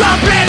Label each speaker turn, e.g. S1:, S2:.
S1: I'll